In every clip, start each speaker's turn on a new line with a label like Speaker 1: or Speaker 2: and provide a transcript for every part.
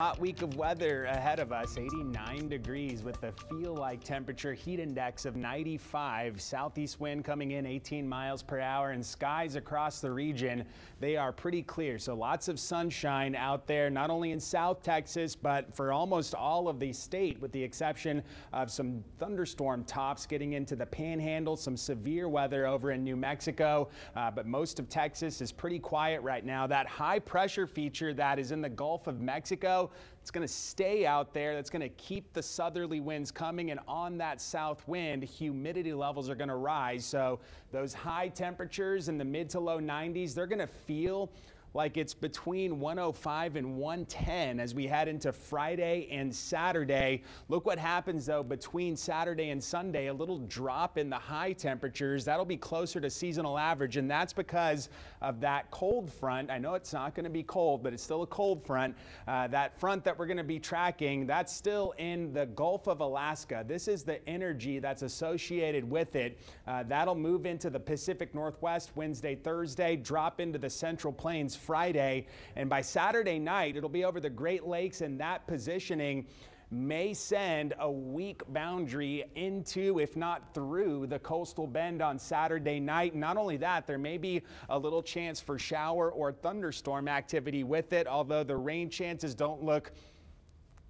Speaker 1: Hot week of weather ahead of us, 89 degrees with the feel like temperature heat index of 95. Southeast wind coming in 18 miles per hour and skies across the region. They are pretty clear. So lots of sunshine out there, not only in South Texas, but for almost all of the state, with the exception of some thunderstorm tops getting into the panhandle, some severe weather over in New Mexico. Uh, but most of Texas is pretty quiet right now. That high pressure feature that is in the Gulf of Mexico it's going to stay out there. That's going to keep the southerly winds coming. And on that south wind, humidity levels are going to rise. So those high temperatures in the mid to low 90s, they're going to feel like it's between 105 and 110 as we head into Friday and Saturday. Look what happens though between Saturday and Sunday, a little drop in the high temperatures. That'll be closer to seasonal average, and that's because of that cold front. I know it's not going to be cold, but it's still a cold front. Uh, that front that we're going to be tracking, that's still in the Gulf of Alaska. This is the energy that's associated with it. Uh, that'll move into the Pacific Northwest Wednesday, Thursday, drop into the Central Plains Friday. And by Saturday night, it'll be over the Great Lakes, and that positioning may send a weak boundary into, if not through, the coastal bend on Saturday night. Not only that, there may be a little chance for shower or thunderstorm activity with it, although the rain chances don't look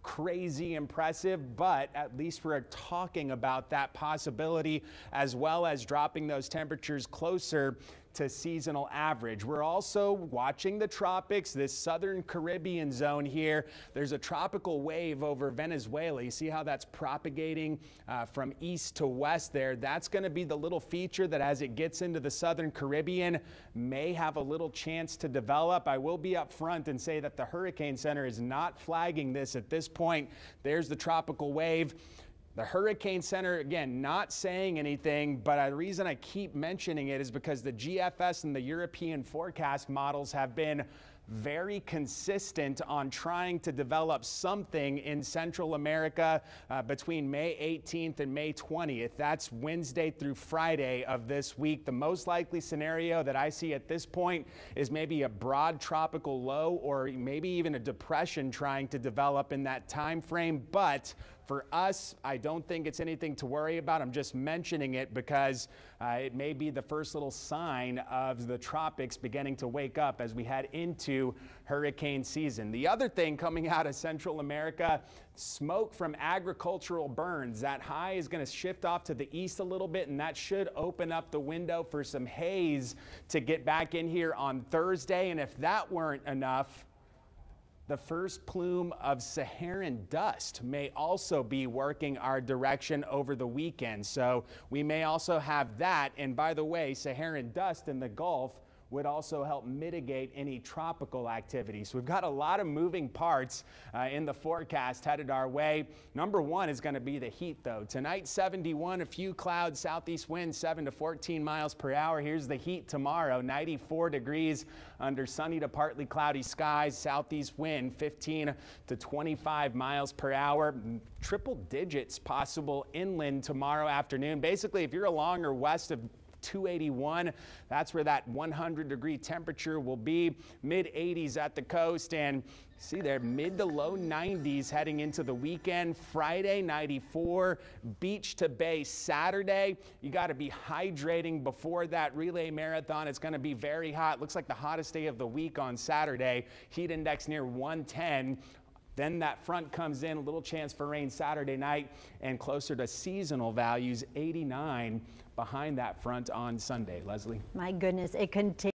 Speaker 1: crazy impressive, but at least we're talking about that possibility as well as dropping those temperatures closer to seasonal average. We're also watching the tropics, this southern Caribbean zone here. There's a tropical wave over Venezuela. You see how that's propagating uh, from east to west there. That's going to be the little feature that as it gets into the southern Caribbean may have a little chance to develop. I will be up front and say that the Hurricane Center is not flagging this at this point. There's the tropical wave. The Hurricane Center, again, not saying anything, but the reason I keep mentioning it is because the GFS and the European forecast models have been very consistent on trying to develop something in Central America uh, between May 18th and May 20th. That's Wednesday through Friday of this week. The most likely scenario that I see at this point is maybe a broad tropical low or maybe even a depression trying to develop in that time frame. But for us, I don't think it's anything to worry about. I'm just mentioning it because uh, it may be the first little sign of the tropics beginning to wake up as we head into hurricane season. The other thing coming out of Central America, smoke from agricultural burns. That high is going to shift off to the east a little bit, and that should open up the window for some haze to get back in here on Thursday. And if that weren't enough, the first plume of Saharan dust may also be working our direction over the weekend. So we may also have that. And by the way, Saharan dust in the Gulf would also help mitigate any tropical activity. So we've got a lot of moving parts uh, in the forecast headed our way. Number one is going to be the heat, though. Tonight, 71, a few clouds, southeast wind 7 to 14 miles per hour. Here's the heat tomorrow 94 degrees under sunny to partly cloudy skies, southeast wind 15 to 25 miles per hour. Triple digits possible inland tomorrow afternoon. Basically, if you're along or west of 281. That's where that 100 degree temperature will be. Mid 80s at the coast and see there mid to low 90s heading into the weekend. Friday 94, beach to bay Saturday. You got to be hydrating before that relay marathon. It's going to be very hot. Looks like the hottest day of the week on Saturday. Heat index near 110. Then that front comes in, a little chance for rain Saturday night, and closer to seasonal values, 89 behind that front on Sunday. Leslie.
Speaker 2: My goodness, it continues.